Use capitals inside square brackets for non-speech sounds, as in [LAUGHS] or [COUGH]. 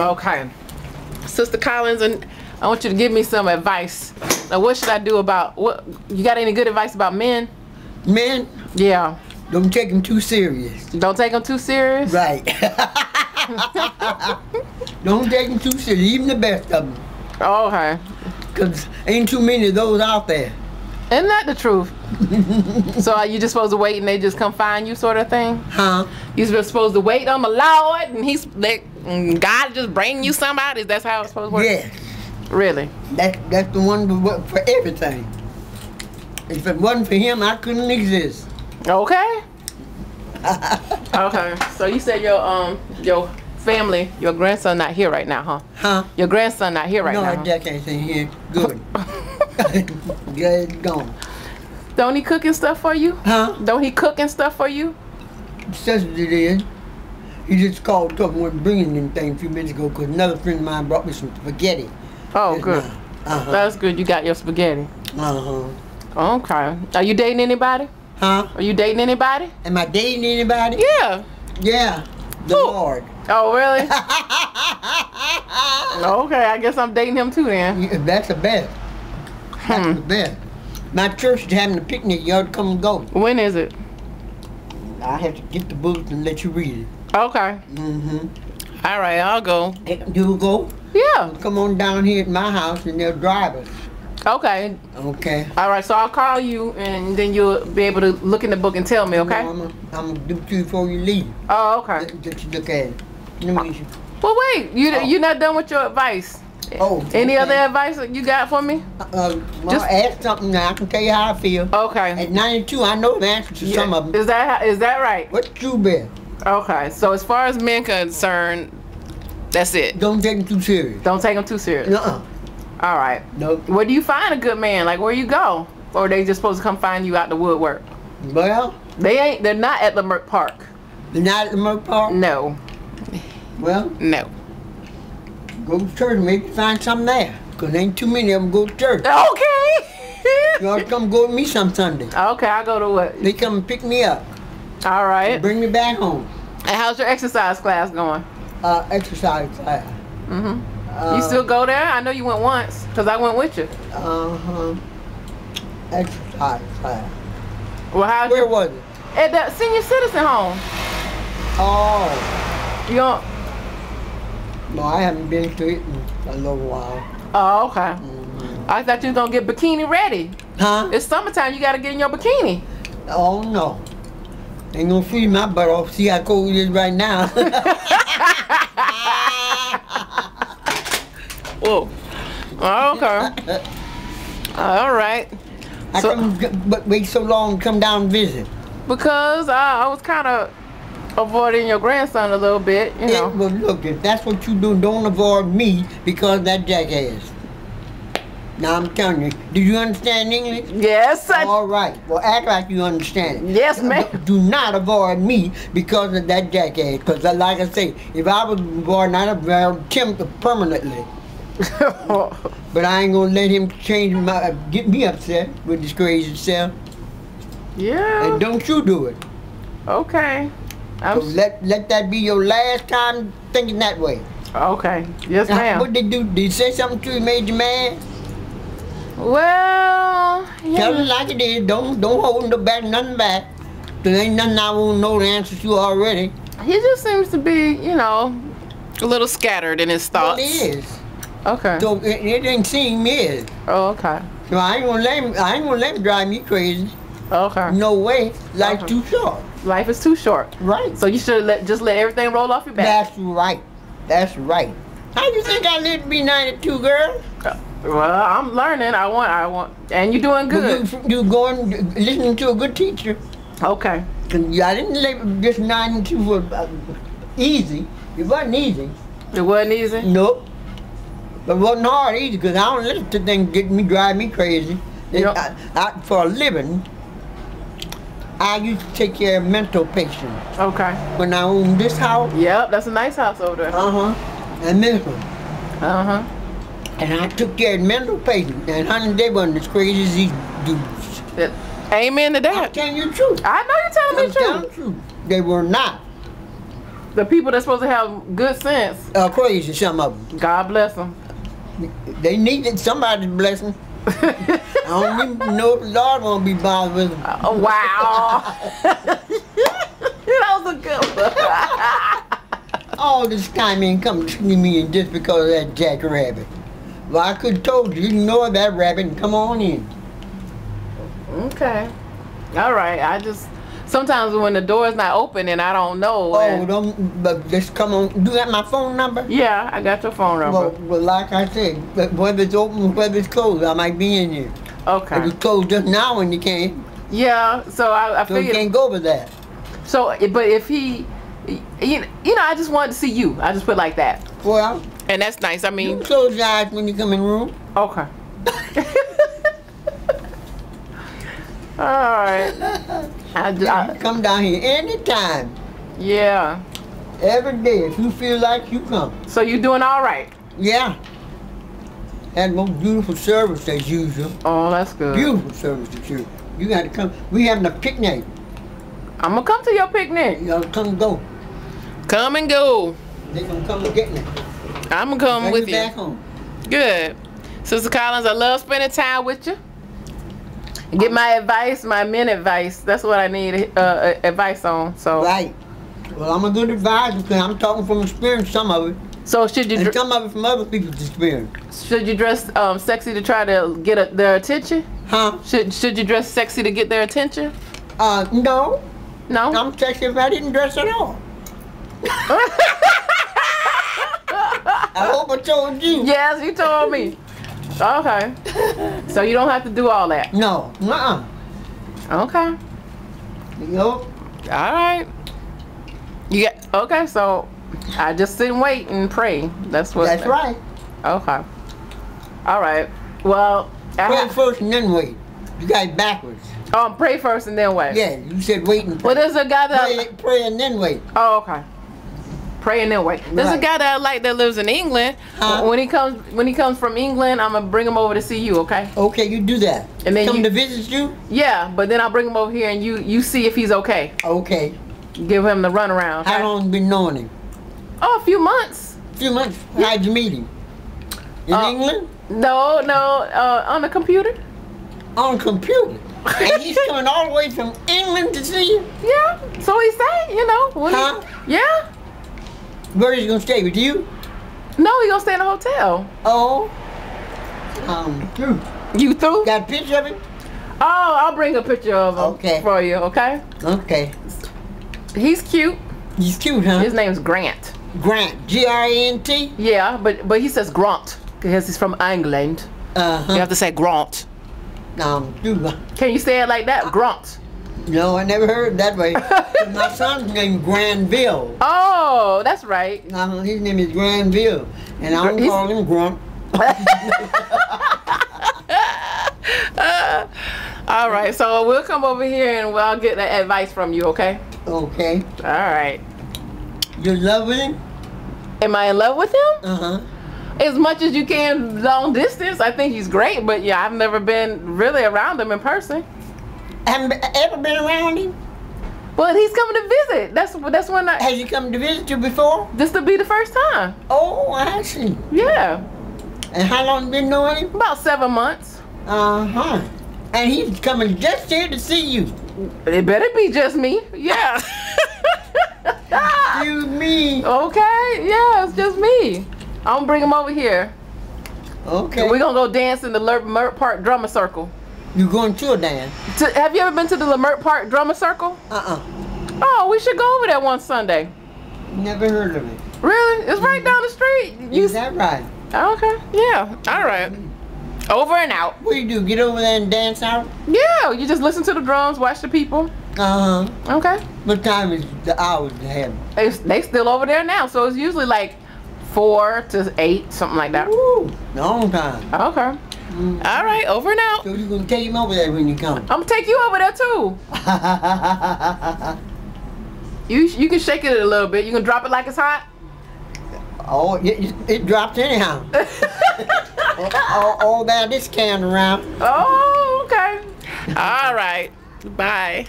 Okay. Okay. Sister Collins, and I want you to give me some advice. Now, what should I do about what? You got any good advice about men? Men, Yeah. don't take them too serious. Don't take them too serious. Right. [LAUGHS] don't take them too serious, even the best of them. Oh, okay. Because ain't too many of those out there. Isn't that the truth? [LAUGHS] so are you just supposed to wait and they just come find you, sort of thing? Huh? You're supposed to wait on the Lord and He's like God just bring you somebody. That's how it's supposed to work. Yes. Really? That, that's the one for, everything. If it wasn't for him, I couldn't exist. Okay. [LAUGHS] okay. So you said your um your family, your grandson not here right now, huh? Huh? Your grandson not here right now. no, now. huh? Jack ain't in here. Good. [LAUGHS] Good, gone. Don't he cook and stuff for you? Huh? Don't he cook and stuff for you? Says it is. He just called, me when bringing them things a few minutes ago because another friend of mine brought me some spaghetti. Oh, Just good. Uh-huh. That's good. You got your spaghetti. Uh-huh. Okay. Are you dating anybody? Huh? Are you dating anybody? Am I dating anybody? Yeah. Yeah. The Who? Lord. Oh, really? [LAUGHS] okay. I guess I'm dating him too then. Yeah, That's the best. That's Hmm. the best. My church is having a picnic. You ought to come and go. When is it? I have to get the book and let you read it. Okay. Mm-hmm. All right. I'll go. You go. Yeah. Come on down here at my house and they'll drive us. Okay. Okay. All right. So I'll call you and then you'll be able to look in the book and tell me. Okay. I'm gonna do it to you before you leave. Oh, okay. Let look at it. Let me. Well, wait. You Oh. you're not done with your advice. Oh. Any okay. other advice that you got for me? Uh, well, Just- ask something now. I can tell you how I feel. Okay. At 92, I know the answer to some of them. Is that is that right? What you bet? Okay. So as far as men concerned, that's it. Don't take them too serious. Don't take them too serious. Nuh-uh. All right. Nope. Where do you find a good man? Like where you go? Or they just supposed to come find you out the woodwork? Well, They ain't. They're not at Leimert Park. they're not at the Merc Park. No. Well, No. go to church. Maybe find something there. Because ain't too many of them go to church. Okay. you ought to come go with me some Sunday. okay. I'll go to what? They come and pick me up. All right. Bring me back home. And how's your exercise class going? Uh, exercise class. Mhm. Uh, you still go there? I know you went once, cause I went with you. Uh-huh. Exercise class. Well, how's Where was it? at the senior citizen home? Oh. You don't? No, I haven't been to it in a little while. Oh, okay. Mhm. I thought you was gonna get bikini ready. Huh? It's summertime. You gotta get in your bikini. Oh, no. Ain't gonna freeze my butt off. See how cold it is right now. [LAUGHS] Whoa. Oh, okay. Uh, all right. I So- come, but wait so long to come down and visit. Because I, I was kind of avoiding your grandson a little bit, you Yeah, know. well, look, if that's what you do, don't avoid me because of that jackass. Now I'm telling you, do you understand English? Yes, I, All right. Well, act like you understand it. Yes, ma'am. Do not avoid me because of that jackass. Because, like I say, if I was avoiding, I'd have him permanently. [LAUGHS] But I ain't gonna let him change my, uh, get me upset with his crazy self. yeah. And don't you do it. Okay. I'm, So let let that be your last time thinking that way. okay. Yes, ma'am. What they do? Did they say something to you made you mad? Well, yeah. Tell it like it is. Don't don't hold no back nothing back. There ain't nothing I won't know the answer to already. he just seems to be, you know, a little scattered in his Well, thoughts. it is. Okay. So it, it ain't seeing me is. Oh, okay. So I ain't gonna let him. I ain't gonna let him drive me crazy. Okay. No way. Life's Uh-huh. too short. Life is too short. Right. So you should let just let everything roll off your back. That's right. That's right. How you think I lived to be 92, girl? Well, I'm learning. I want. I want. And you're doing good. You, you going listening to a good teacher. Okay. I didn't live this 92 for uh, easy. It wasn't easy. It wasn't easy. Nope. But it wasn't hard either because I don't listen to things get me drive me crazy. Yep. I, I, for a living, I used to take care of mental patients. Okay. When I owned this house, Yep. That's a nice house over there. uh huh, and mental. Uh huh. And I took care of mental patients. And honey, they wasn't as crazy as these dudes. Amen to I'm that. telling you the truth. I know you're telling me I'm the telling truth. the truth. They were not. The people that's supposed to have good sense. Uh, crazy, some of them. God bless them. They needed somebody's blessing. [LAUGHS] I don't even know if the Lord won't be bothered with them. Oh, wow. [LAUGHS] that was a good one. [LAUGHS] All this time ain't come to me just because of that jackrabbit. Well, I could told you, you ignore that rabbit and come on in. okay. All right. I just sometimes when the door's not open and I don't know. Oh, don't, but just come on. Do you got my phone number? yeah, I got your phone number. Well, well, like I said, whether it's open, whether it's closed, I might be in here. If okay. it's closed just now when you can't, Yeah. So I, I so you figured. can't go over that. So, but if he, you know, you know, I just wanted to see you. I just put it like that, Well, and that's nice. I mean, you close your eyes when you come in the room. okay. [LAUGHS] All right. I, I, come down here anytime, yeah. every day. If you feel like you come. So you doing all right? Yeah. Had most beautiful service as usual. Oh, that's good. Beautiful service as usual. You got to come. We having a picnic. I'm gonna come to your picnic. You got to come and go. Come and go. They gonna come and get me. I'm gonna come Bring with you. back home. Good. Sister Collins, I love spending time with you. Get my advice, my men advice. That's what I need uh, advice on. So, Right. Well, I'm a good advisor because I'm talking from experience, some of it, so should you and some of it from other people's experience. should you dress um, sexy to try to get a, their attention? Huh? Should should you dress sexy to get their attention? Uh, no. No. I'm sexy if I didn't dress at all. [LAUGHS] I hope I told you. yes, you told me. Okay. So you don't have to do all that. No. Uh-uh. Okay. Nope. All right. You got okay. So I just sit and wait and pray. That's what. That's right. Okay. All right. Well, I Pray first and then wait. You got it backwards. um, pray first and then wait. Yeah, you said wait and Well, pray. there's a guy that. Pray, pray and then wait. Oh, okay. Pray and then wait. There's a guy that I like that lives in England. Huh? When he comes, when he comes from England, I'm gonna bring him over to see you. Okay? Okay, you do that. And then Come you- to visit you? Yeah, but then I'll bring him over here and you you see if he's okay. Okay. Give him the runaround. Okay? How long you been knowing him? Oh, a few months. A few months. How'd you meet him? In Uh, England? No, no, uh, on the computer. On computer. [LAUGHS] and he's coming all the way from England to see you? Yeah. So he said, you know. When he- Huh? yeah. Where is he gonna stay with you? No, he gonna stay in a hotel. Oh. Um. You through? got a picture of him? Oh, I'll bring a picture of him Okay. for you. Okay. Okay. He's cute. He's cute, huh? His name's Grant. Grant. G-R-A-N-T? Yeah, but but he says Grant because he's from England. Uh-huh. You have to say Grant. Um, Can you say it like that? Grant. No, I never heard that way. [LAUGHS] My son's named Granville. Oh, that's right. Uh, his name is Granville. And I'm He's- calling him Grunt. [LAUGHS] All right, so we'll come over here and we'll get the advice from you, okay? Okay. All right. You love him? Am I in love with him? Uh-huh. As much as you can long distance. I think he's great, but yeah, I've never been really around him in person. Haven't ever been around him? Well, he's coming to visit. That's that's when I Has he come to visit you before? this to be the first time. Oh, I see. Yeah. And how long you been knowing him? About seven months. Uh-huh. And he's coming just here to see you. It better be just me. Yeah. [LAUGHS] You, me. okay, yeah, it's just me. I'm gonna bring him over here. Okay. We're gonna go dance in the Leimert Park Drummer Circle. You going to a dance? Have you ever been to the Leimert Park Drummer Circle? Uh-uh. Oh, we should go over there one Sunday. Never heard of it. Really? It's right down the street. You Is that right? okay? Yeah. All right. Over and out. What do you do? Get over there and dance out? Yeah. You just listen to the drums, watch the people. Uh-huh. Okay. What time is the hours to have? They they still over there now, so it's usually like four to eight, something like that. Woo, long time. Okay. Mm-hmm. All right. Over and out. So you gonna take him over there when you come? I'm gonna take you over there too. [LAUGHS] You you can shake it a little bit. You can drop it like it's hot. oh, it, it dropped anyhow. [LAUGHS] [LAUGHS] all, all that this can around. Oh, okay. All right. Bye.